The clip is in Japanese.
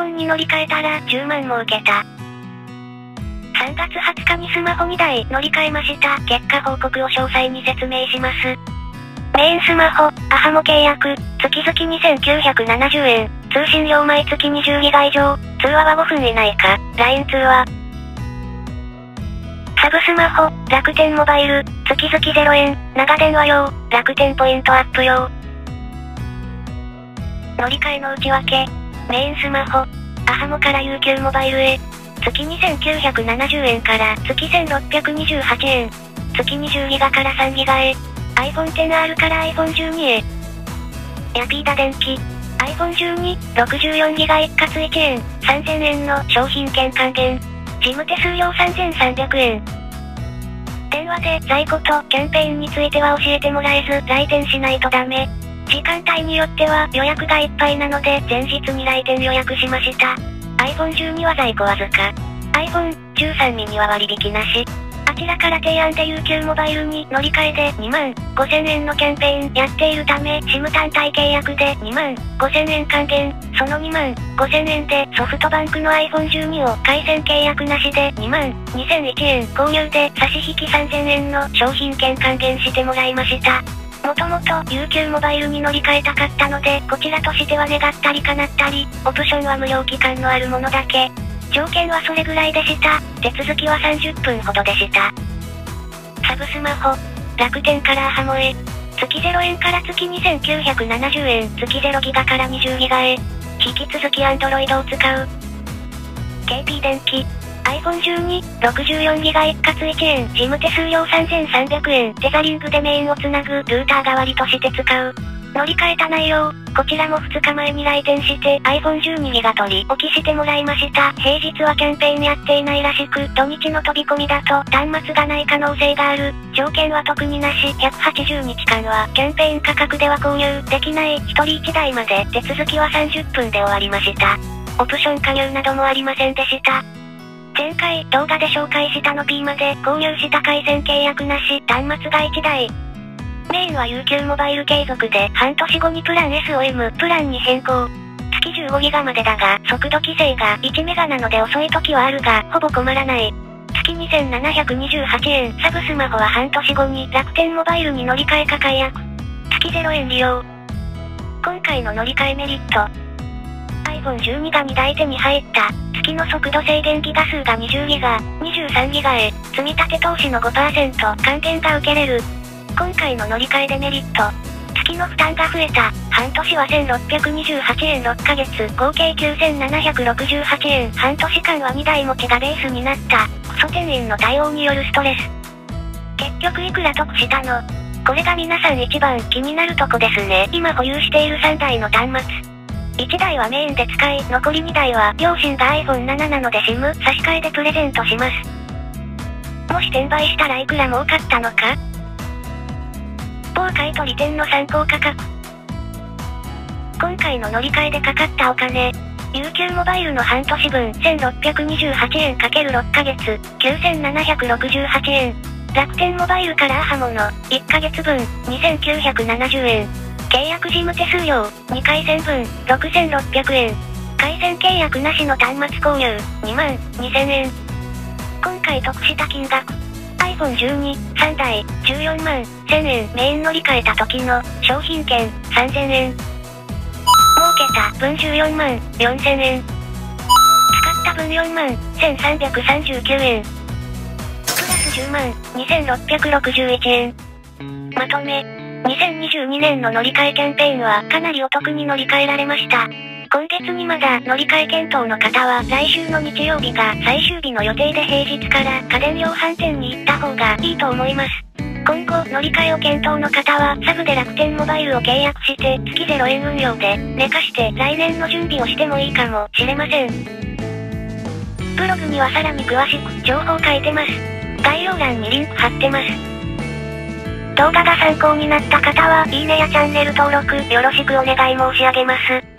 iPhone に乗り換えたら10万儲けた。3月20日にスマホ2台乗り換えました。結果報告を詳細に説明します。メインスマホ、アハモ契約、月々2970円、通信料毎月 20GB 以上、通話は5分以内か、LINE 通話。サブスマホ、楽天モバイル、月々0円、長電話用、楽天ポイントアップ用。乗り換えの内訳、メインスマホ、アハモから UQ モバイルへ、月2970円から月1628円。月 20GB から 3GB へ。iPhone XR から iPhone 12へ。ヤピーダ電気。iPhone 12、64GB 一括1円、3000円の商品券還元。SIM 手数料3300円。電話で在庫とキャンペーンについては教えてもらえず来店しないとダメ。時間帯によっては予約がいっぱいなので前日に来店予約しました。iPhone 12は在庫わずか。iPhone 13 mini は割引なし。あちらから提案で UQ モバイルに乗り換えで2万5000円のキャンペーンやっているため SIM 単体契約で2万5000円還元、その2万5000円でソフトバンクの iPhone12 を回線契約なしで2万2001円購入で差し引き3000円の商品券還元してもらいました。もともと UQ モバイルに乗り換えたかったので、こちらとしては願ったり叶ったり、オプションは無料期間のあるものだけ。条件はそれぐらいでした。手続きは30分ほどでした。サブスマホ、楽天カラーハモへ。月0円から月2970円、月0ギガから20ギガへ。引き続き Android を使う。KP 電気、iPhone12、64GB 一括1円、ジム手数料3300円、テザリングでメインをつなぐ、ルーター代わりとして使う。乗り換えた内容、こちらも2日前に来店して iPhone12GB 取り置きしてもらいました。平日はキャンペーンやっていないらしく、土日の飛び込みだと端末がない可能性がある。条件は特になし、180日間はキャンペーン価格では購入できない、1人1台まで手続きは30分で終わりました。オプション加入などもありませんでした。前回動画で紹介したの P まで購入した回線契約なし、端末が1台。メインは UQ モバイル継続で半年後にプラン SOM プランに変更。月15ギガまでだが、速度規制が1メガなので遅い時はあるが、ほぼ困らない。月2728円、サブスマホは半年後に楽天モバイルに乗り換えか解約。月0円利用。今回の乗り換えメリット。iPhone 12が2台手に入った。月の速度制限ギガ数が20ギガ、23ギガへ、積み立て投資の5%還元が受けれる。今回の乗り換えデメリット。月の負担が増えた。半年は1628円6ヶ月、合計9768円。半年間は2台持ちがベースになった。クソ店員の対応によるストレス。結局いくら得したの？これが皆さん一番気になるとこですね。今保有している3台の端末。1台はメインで使い、残り2台は両親が iPhone7 なので SIM 差し替えでプレゼントします。もし転売したらいくら儲かったのか？某買取店の参考価格。今回の乗り換えでかかったお金。UQ モバイルの半年分1628円 ×6 ヶ月9768円。楽天モバイルからアハモの1ヶ月分2970円。契約事務手数料、2回戦分、6600円。回線契約なしの端末購入、2万2000円。今回得した金額。iPhone 12、3台、14万1000円。メイン乗り換えた時の商品券、3000円。儲けた分14万4000円。使った分4万1339円。プラス10万2661円。まとめ。2022年の乗り換えキャンペーンはかなりお得に乗り換えられました。今月にまだ乗り換え検討の方は来週の日曜日が最終日の予定で平日から家電量販店に行った方がいいと思います。今後乗り換えを検討の方はサブで楽天モバイルを契約して月0円運用で寝かして来年の準備をしてもいいかもしれません。ブログにはさらに詳しく情報書いてます。概要欄にリンク貼ってます。動画が参考になった方は、いいねやチャンネル登録よろしくお願い申し上げます。